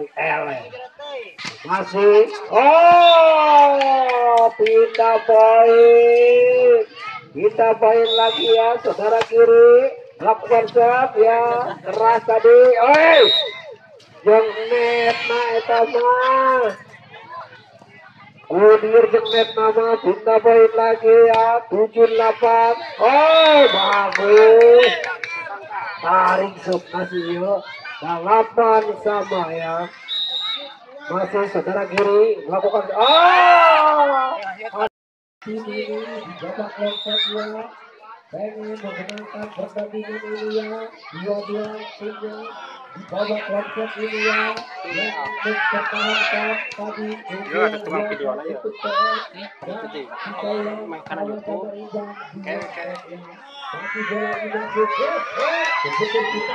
di L masih. Oh pindah poin kita poin lagi ya saudara kiri. Lakukan shot ya. Keras tadi. Oi. Yang net na eta mah. Udir jengnet nama pindah poin lagi ya. 78 oh bagus. Tarik sub kasih yuk delapan sama ya. Masih saudara kiri melakukan ah ini babak keempatnya pengen memenangkan pertandingan ini ya dua-dua timnya di babak keempat ini ya yang mempertahankan tadi Yo, ada tukang video untuk Itu kita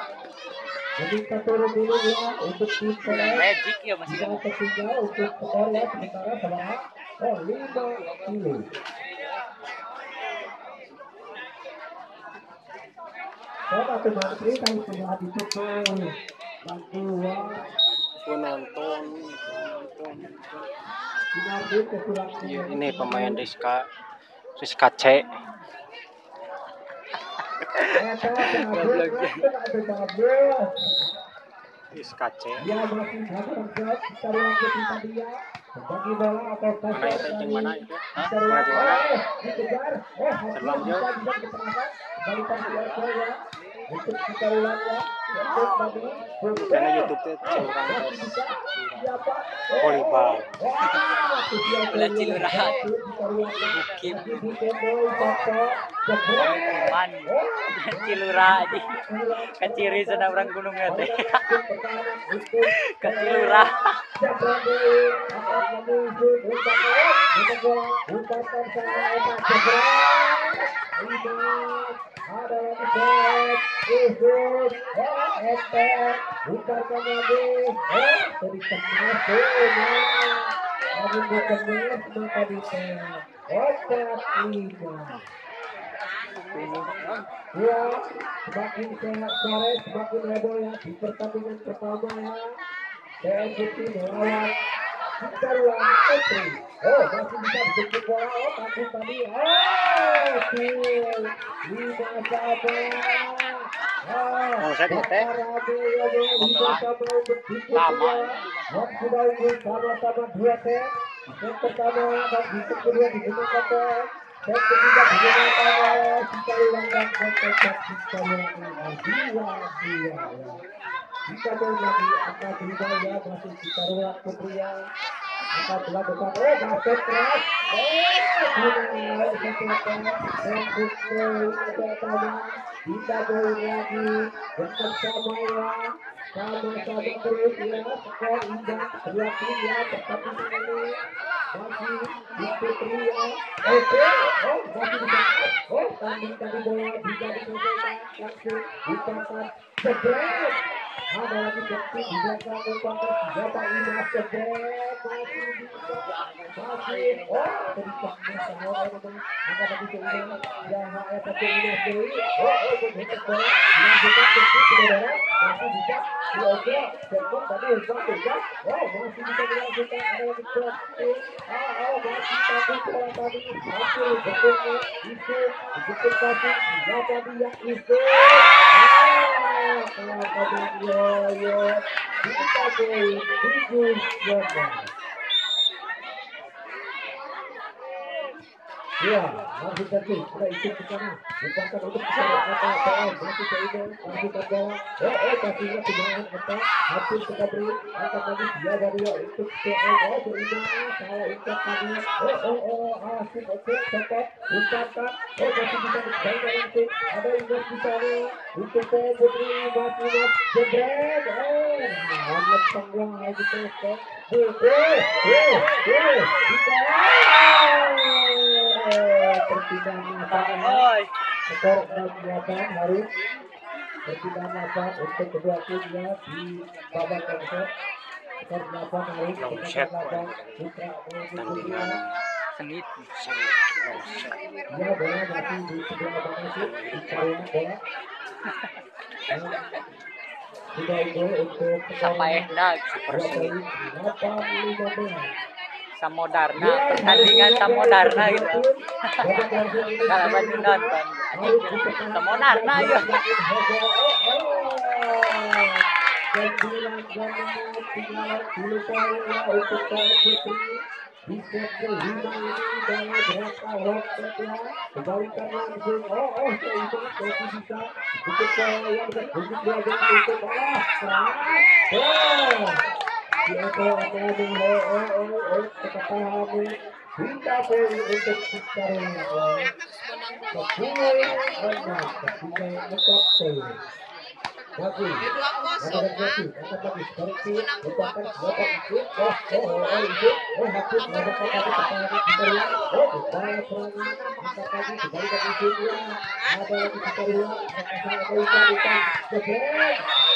kita turun dulu ya untuk tim Korea. Magic ya masih Kita ketiga untuk Korea sementara sama lima kilo. Pak Menteri kami sudah ditutup bantuan penonton penonton Sinarbin kekurang Iya, ini pemain Rizka Rizka C Rizka C Dia masih melakukan shot, cari lagi kita dia. Bagi bola atau mana itu dari- yang mana itu Hah? Mana mana Eh. Eh, jauh. Bisa diperangkat. Balikan ke Arco ya. Untuk kita ulang ya. Karena YouTube itu Eh, curang? Eh, cilurah. yang satu, kita ulang Bukit. Lagi di Kendall, Toto, jebret. Man, Oh, Cilura aja. Keciri sana orang gunung ya teh. Kecilura. Ya, semakin sehat sore, semakin heboh ya di pertandingan pertama ya. TNT melawan Citarulang Putri. Oh, masih bisa bola. Oh, takut tadi. Oh, tuh. Lima sama. Ah, Oh, saya di teh. Lima sama bola. Waktu unggul sama-sama dua pertama dan di kedua digunakan teh. Set ketiga digunakan oleh Citarulang dan Kotek Citarulang. Dua, dua, ya. Kita mau lagi angka ya masih kita ruang putria angka dilakukan oh basket keras oh guna satu dan putri ada tanya kita mau lagi. Bersama ya sama-sama terus ya skor indah. Dua tim ya pertandingan ini masih di putria oke. Oh masih bisa oh tanding tadi bola bisa diselesaikan langsung dipakai jebret ada lagi bukti di belakang umpan senjata Imas jebret masih bisa masih oh tadi sama sama memang ada tadi ke dan HF satu Imas oh oh begitu bola dilanjutkan bukti saudara masih bisa di oke cepat tadi umpan juga oh masih bisa dilanjutkan ada lagi bukti ah oh masih tadi bola tadi hasil betulnya itu begitu tadi senjata dia itu kenapa dia ya kita poin tujuh belas Ya, masih terjadi. Sudah ikut ke sana. Untuk ke. Apa, PM. Masih ke bola. Eh, eh, kebanyakan apa. Hampir ke. Angkat lagi. Dia dari ya. Ikut Oh, beriman. Salah ikat tadi. Eh, eh, eh. Asik, oke. Cokot. Ucapkan. Eh, masih bisa nanti. Ada Imas di. Untuk ke Putri. Masih Imas. Jebret. Eh, banyak lagi terus. Eh, eh, eh, eh. Perpindahan lapangan Oi. skor harus perpindahan lapangan untuk kedua timnya di babak konsep skor delapan harus Long perpindahan set. lapangan Putra menuju Tandingan kedua Sengit. ya bola masih di sebelah kanan sih di karena bola. Sudah itu untuk Sampai dah belas Samodarna. Pertandingan Samodarna gitu. Kalau bantu nonton. Samodarna ya. Tujuh sepuluh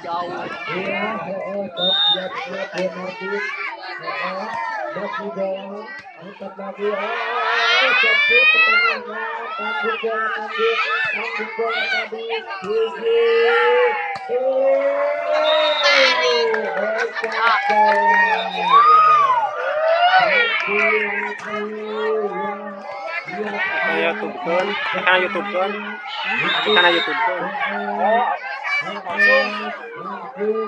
Jauh. Iya, top, siap, siap, Bernardi. Bagi bola, angkat lagi, oh, cantik, pertandingan, tanggung bola tadi, tanggung bola tadi, gigi, hebat Kita YouTube kan, kita YouTube kan, kita YouTube kan. Oh,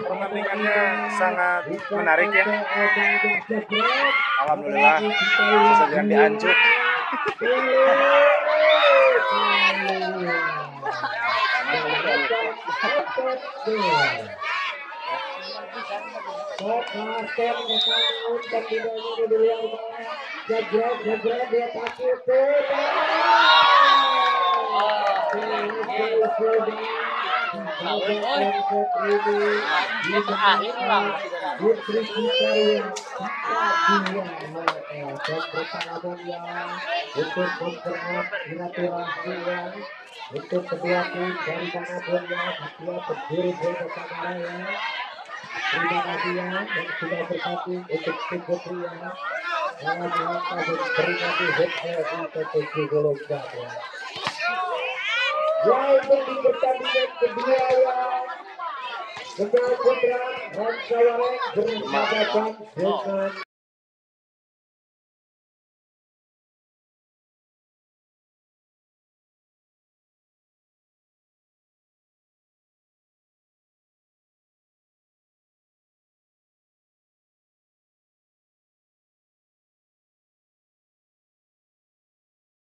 Pertandingannya sangat menarik ya. Alhamdulillah Alhamdulillah sesajian dan persahabatan yang untuk tim dari untuk tim putri dalam rangka memperingati HUT RI ke-7 Ya ya untuk di pertandingan kedua ya. Kendal Putra Rancawarek berhadapan dengan